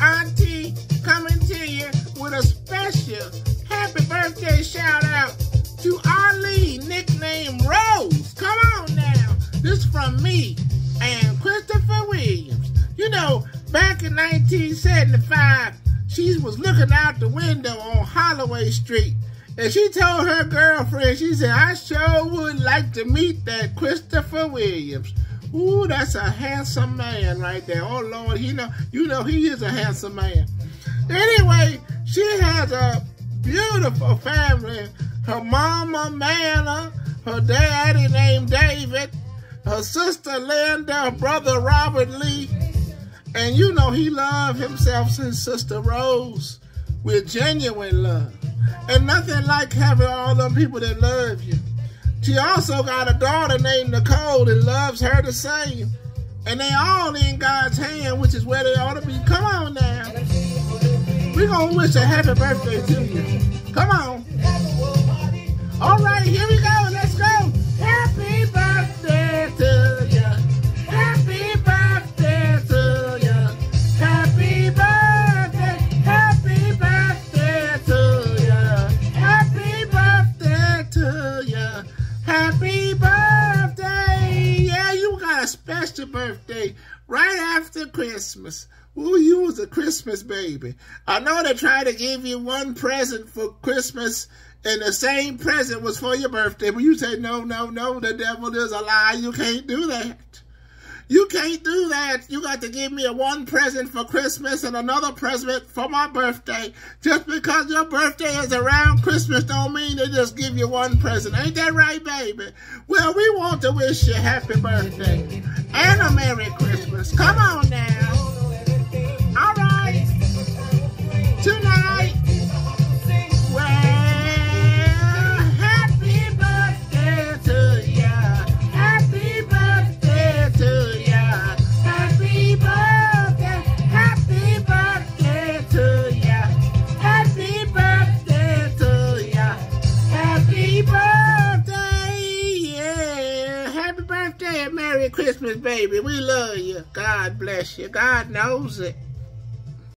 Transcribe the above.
Aunt Tee coming to you with a special happy birthday shout out to Arlene, nicknamed Rose. Come on now. This from me and Christopher Williams. You know, back in 1975, she was looking out the window on Holloway Street. And she told her girlfriend, she said, I sure would like to meet that Christopher Williams. Ooh, that's a handsome man right there. Oh Lord, he know you know he is a handsome man. Anyway, she has a beautiful family. Her mama Manna, her daddy named David, her sister Linda, her brother Robert Lee. And you know he loved himself his sister Rose with genuine love. And nothing like having all them people that love you. She also got a daughter named Nicole that loves her the same. And they all in God's hand, which is where they ought to be. Come on now. We're going to wish a happy birthday to you. Special birthday right after Christmas. Ooh, you was a Christmas baby. I know they tried to give you one present for Christmas and the same present was for your birthday, but you said, no, no, no, the devil is a lie. You can't do that. You can't do that. You got to give me a one present for Christmas and another present for my birthday. Just because your birthday is around Christmas don't mean they just give you one present. Ain't that right, baby? Well, we want to wish you happy birthday and a Merry Christmas. Come on Merry Christmas, baby. We love you. God bless you. God knows it.